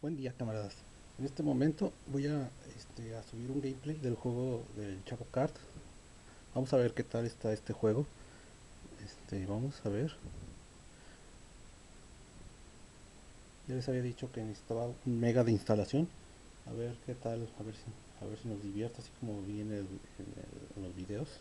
Buen día camaradas. En este momento voy a, este, subir un gameplay del juego del Chavo Kart. Vamos a ver qué tal está este juego. Este, vamos a ver. Ya les había dicho que necesitaba un mega de instalación. A ver qué tal, a ver si, a ver si nos divierte así como viene en los videos.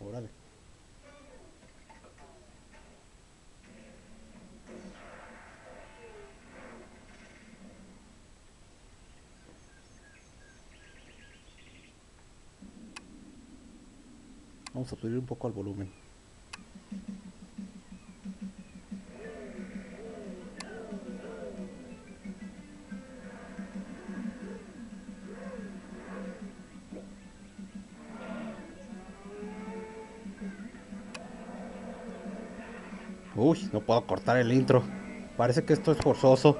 Órale. Vamos a subir un poco al volumen. Uy, no puedo cortar el intro. Parece que esto es forzoso.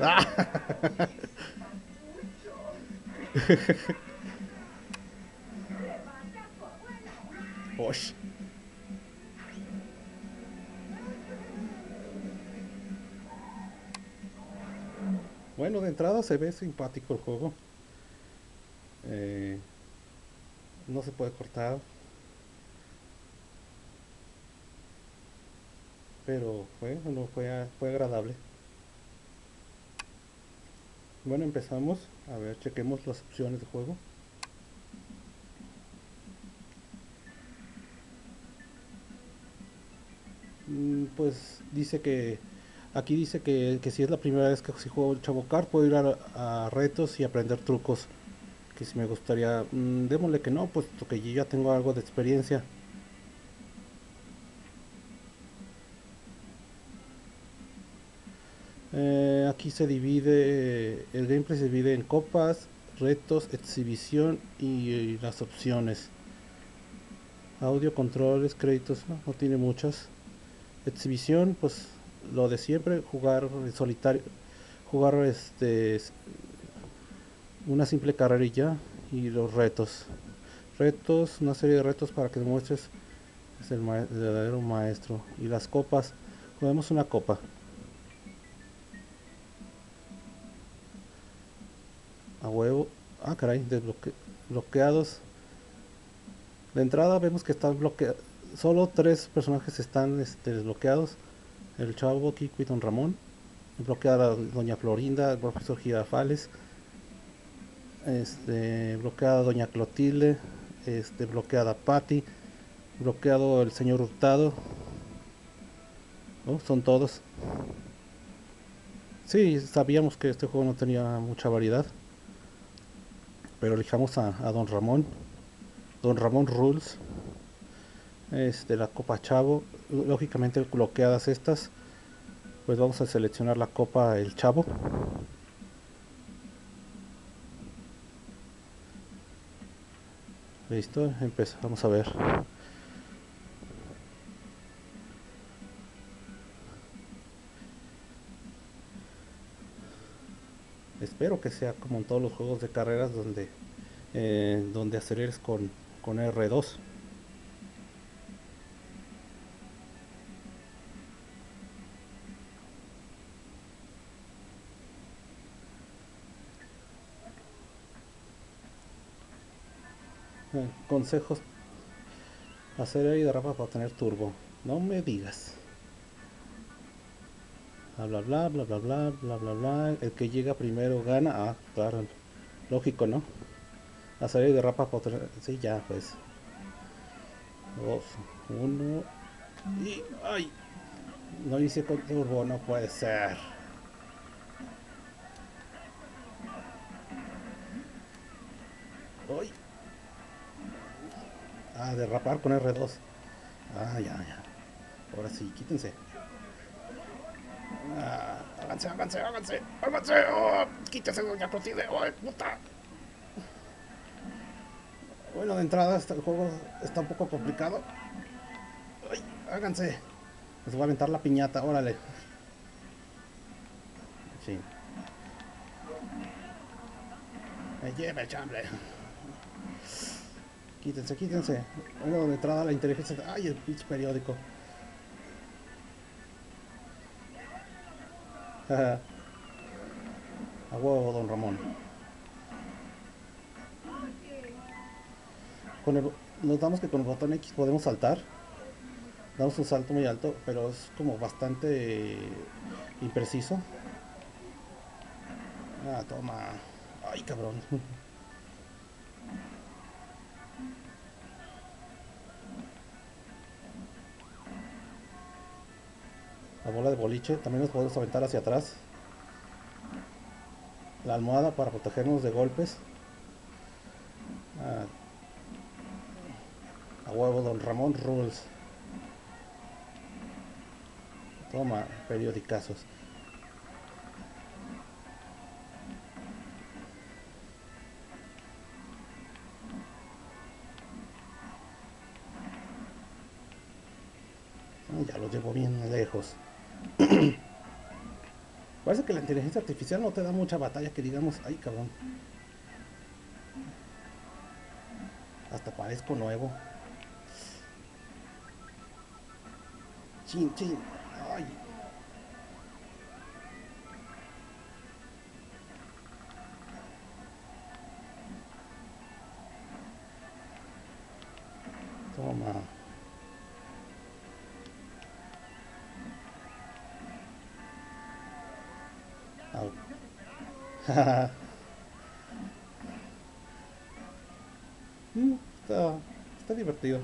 Bueno, de entrada se ve simpático el juego. Eh, no se puede cortar. Pero fue, no fue, fue agradable. Bueno, empezamos. A ver, chequemos las opciones de juego. Pues dice que aquí dice que, que si es la primera vez que si juego el Chavo Kart puedo ir a, retos y aprender trucos. Que si me gustaría, mm, démosle que no, puesto que yo ya tengo algo de experiencia. Eh, aquí se divide, el gameplay se divide en copas, retos, exhibición y, y las opciones. Audio, controles, créditos, no, no tiene muchas. Exhibición, pues lo de siempre, jugar en solitario, jugar este una simple carrerilla y los retos. Retos, una serie de retos para que demuestres es el, ma- el verdadero maestro. Y las copas, juguemos una copa. A huevo. Ah, caray, desbloque- bloqueados. De entrada vemos que están bloqueados. Solo tres personajes están este, desbloqueados. El Chavo, Kiko y Don Ramón. Bloqueada Doña Florinda, el profesor Girafales. Este, bloqueada Doña Clotilde. Este, bloqueada Patty. Bloqueado el señor Hurtado. Oh, son todos. Sí, sabíamos que este juego no tenía mucha variedad. Pero elijamos a, a Don Ramón. Don Ramón Rules. Este, la Copa Chavo. Lógicamente bloqueadas estas. Pues vamos a seleccionar la Copa El Chavo. Listo, empezamos a ver. Espero que sea como en todos los juegos de carreras donde, eh, donde aceleres con, con R2. Consejos acero y garrafa para tener turbo. No me digas. Bla bla bla bla bla bla bla bla. El que llega primero gana. Ah, claro. Lógico, ¿no? Acero y garrafa para tener. Sí, ya, pues. Dos, uno. Y. ¡Ay! No hice con turbo, no puede ser. Derrapar con R2. Ah, ya, ya. Ahora sí, quítense. Ah, háganse, háganse, háganse, háganse. Oh, quítese, doña Clotilde. Oh, puta. Bueno, de entrada este, el juego está un poco complicado. Ay, háganse. Les voy a aventar la piñata, órale. Sí. Me lleva el chambre. Quítense, quítense. Bueno, de entrada la inteligencia. Ay, el pinche periódico. A huevo, don Ramón. Con notamos que con el botón X podemos saltar. Damos un salto muy alto, pero es como bastante impreciso. Ah, toma. Ay, cabrón. bola de boliche también nos podemos aventar hacia atrás. La almohada para protegernos de golpes. Ah, a huevo, don Ramón Rules. Toma, periodicazos. Ya lo llevo bien lejos. Parece que la inteligencia artificial no te da mucha batalla que digamos, ay cabrón. Hasta parezco nuevo. Chin, chin. Ay. Toma. Mm, está, está divertido.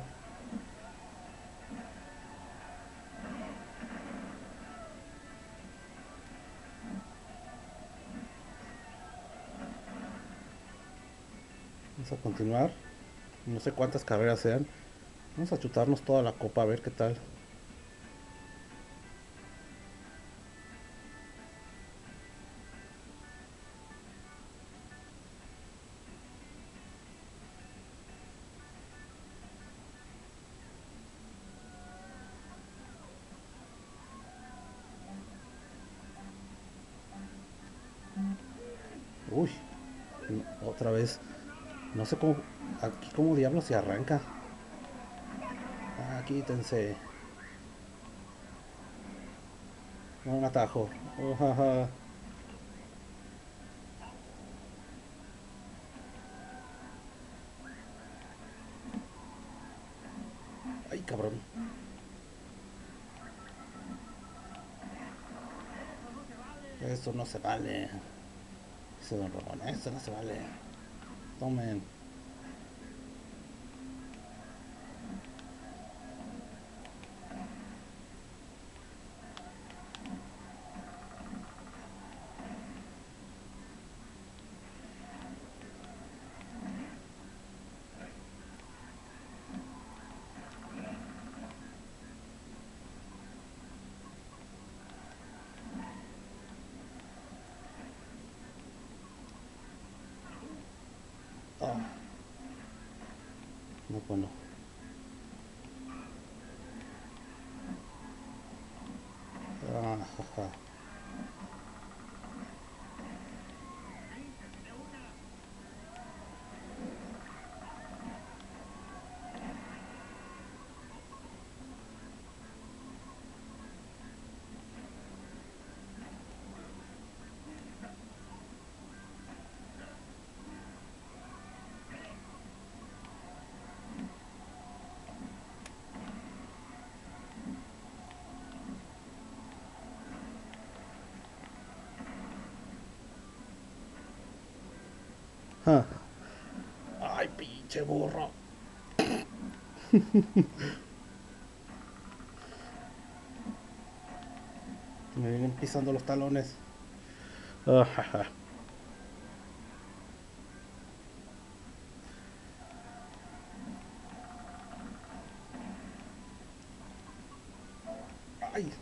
Vamos a continuar. No sé cuántas carreras sean. Vamos a chutarnos toda la copa a ver qué tal. Uy, otra vez. No sé cómo. Aquí, cómo diablos se arranca. Ah, quítense. Un atajo. Oh, jaja. Ay, cabrón. Eso no se vale. Dice don Ramón, eso no se vale. Tomen. Ah. No, bueno. Ah, Ah. Ay, pinche burro. Me vienen pisando los talones. Ah, jaja. Ay.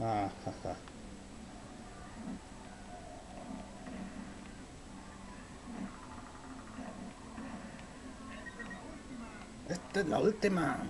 Ah, jaja. Esta es la última.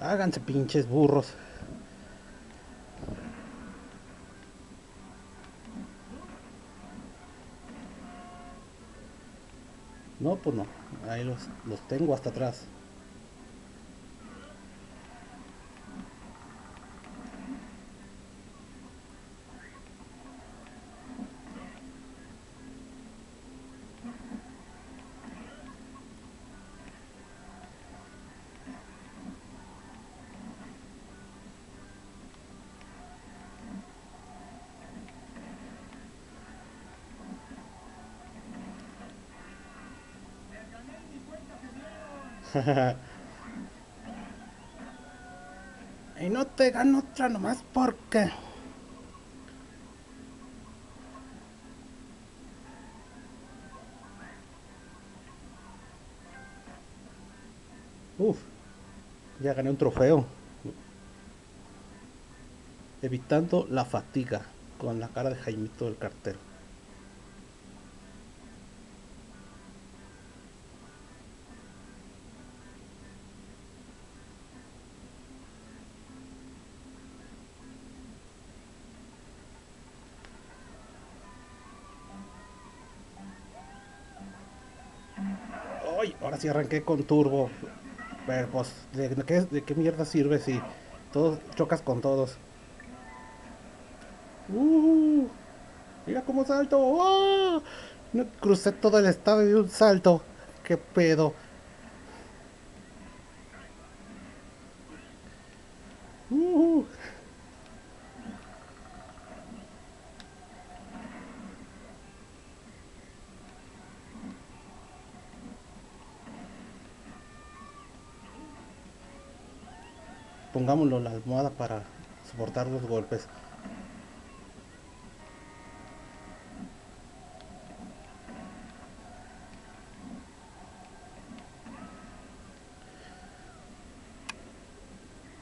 Háganse pinches burros. No, pues no. Ahí los, los tengo hasta atrás. y no te gano otra nomás porque... Uf, ya gané un trofeo. Evitando la fatiga con la cara de Jaimito del cartero. Sí arranqué con turbo. Pero pues, ¿de, qué, de qué mierda sirve si todos chocas con todos? ¡Uh! Mira cómo salto. ¡Oh! Crucé todo el estado de un salto. ¿Qué pedo? ¡Uh! Pongámoslo la almohada para soportar los golpes.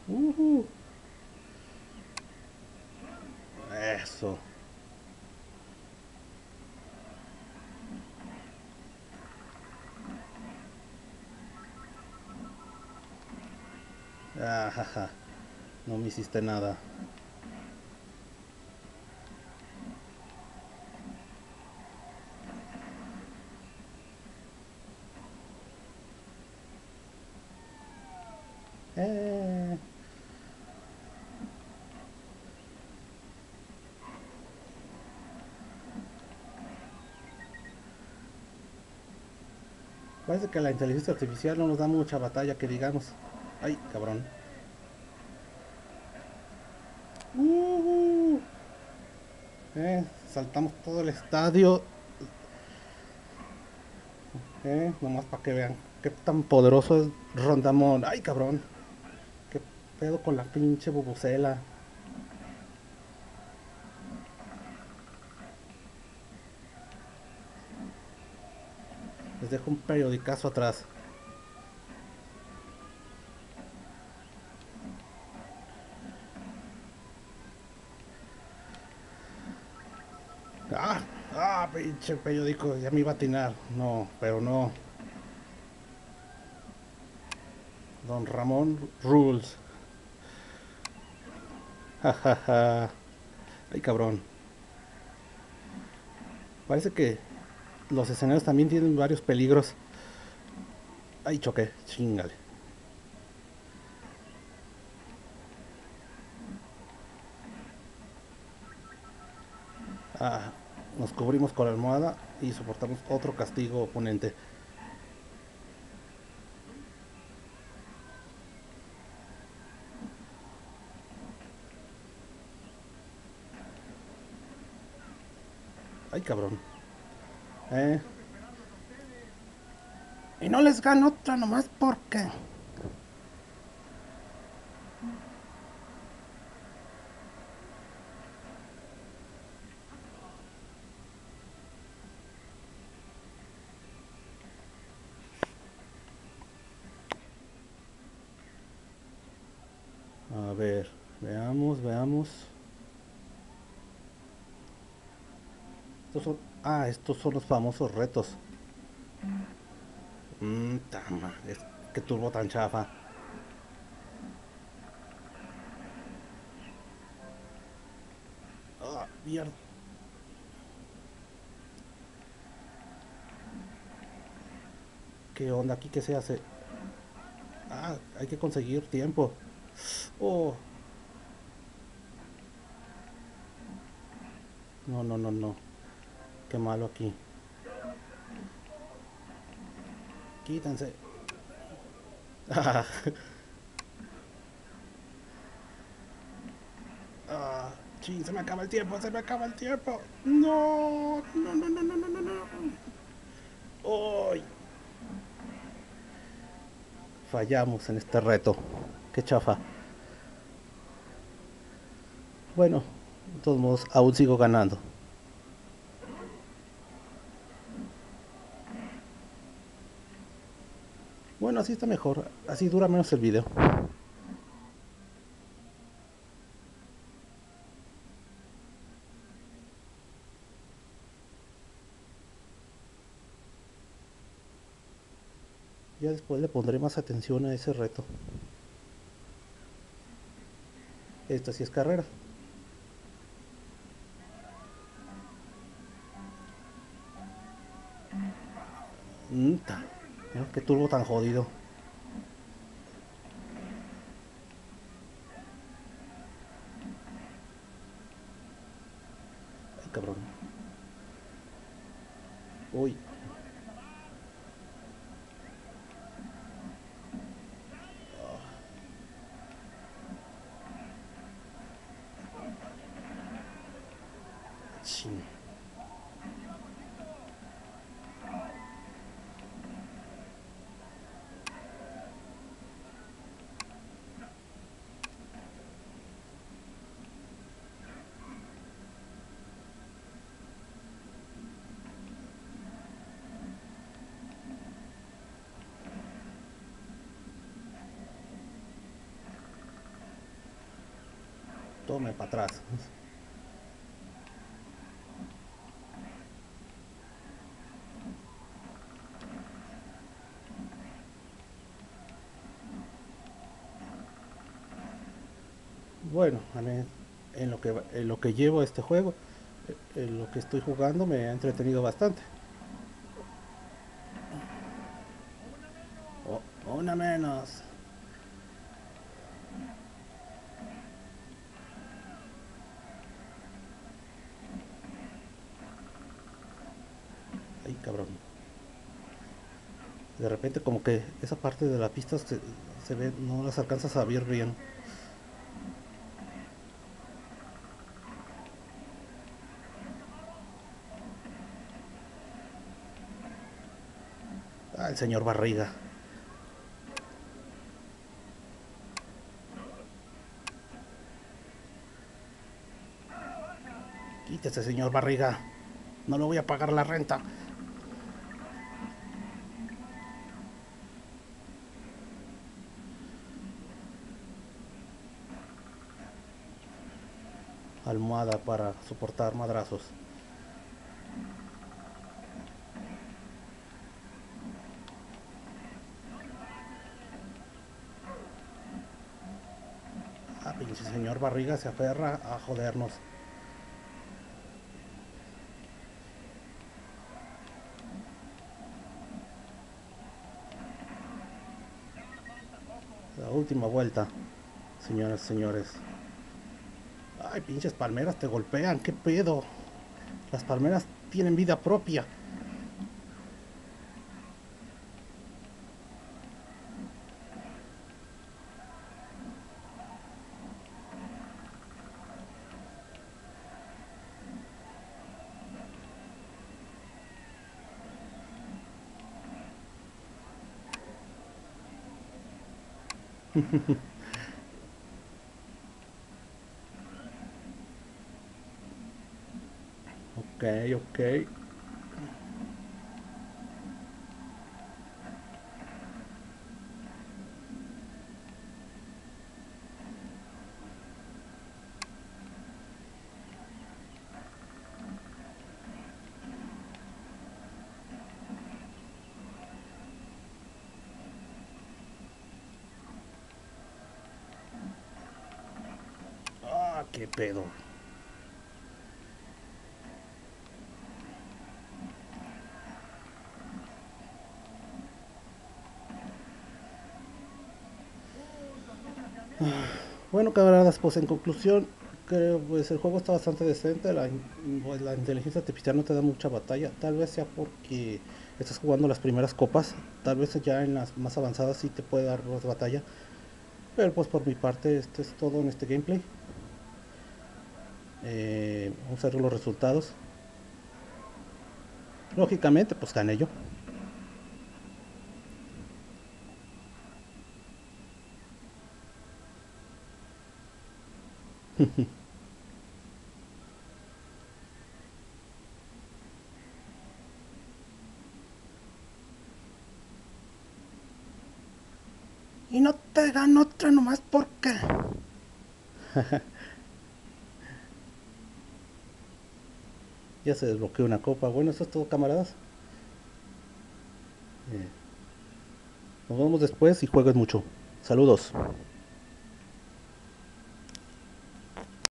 Ujú. Eso. Ajaja. No me hiciste nada. Eh. Parece que la inteligencia artificial no nos da mucha batalla que digamos. Ay, cabrón. Uh, eh, saltamos todo el estadio. Eh, nomás para que vean qué tan poderoso es Rondamón. Ay, cabrón. Qué pedo con la pinche bubucela. Les dejo un periodicazo atrás. Ah, ah, pinche periódico, ya me iba a atinar. No, pero no. Don Ramón Rules. Jajaja. Ay, cabrón. Parece que los escenarios también tienen varios peligros. Ay, choqué, chingale. Ah, nos cubrimos con la almohada y soportamos otro castigo oponente. Ay, cabrón. Eh. Y no les gano otra nomás porque... A ver, veamos, veamos. Estos son, ah, estos son los famosos retos. Mmm, es que turbo tan chafa. Ah, mierda. ¿Qué onda aquí? ¿Qué se hace? Ah, hay que conseguir tiempo. Oh. No, no, no, no. Qué malo aquí. Quítense. Ah, se me acaba el tiempo, se me acaba el tiempo. No, no, no, no, no, no, no, no. ¡Ay! Fallamos en este reto. Qué chafa. Bueno, de todos modos, aún sigo ganando. Bueno, así está mejor. Así dura menos el video. Ya después le pondré más atención a ese reto. Esta sí es carrera. Mm. Mira qué turbo tan jodido. Ay, cabrón. Uy. Chin. Tome para atrás. Bueno, en lo que en lo que llevo este juego, en lo que estoy jugando me ha entretenido bastante. Oh, una menos. Ay, cabrón. De repente como que esa parte de la pista se, se ve, no las alcanzas a ver bien. Ah, el señor Barriga. Quítese, señor Barriga. No le voy a pagar la renta. Almohada para soportar madrazos. Ah, pinche señor Barriga se aferra a jodernos. La última vuelta, señoras y señores. Ay, pinches palmeras te golpean, qué pedo. Las palmeras tienen vida propia. ok, ok. Ah, qué pedo. Bueno, camaradas, pues en conclusión, creo pues el juego está bastante decente, la, pues, la inteligencia artificial no te da mucha batalla, tal vez sea porque estás jugando las primeras copas, tal vez ya en las más avanzadas sí te puede dar más batalla, pero pues por mi parte esto es todo en este gameplay. Eh, vamos a ver los resultados. Lógicamente, pues gané yo. Y no te dan otra nomás porque... ya se desbloqueó una copa. Bueno, eso es todo, camaradas. Eh, nos vemos después y jueguen mucho. Saludos.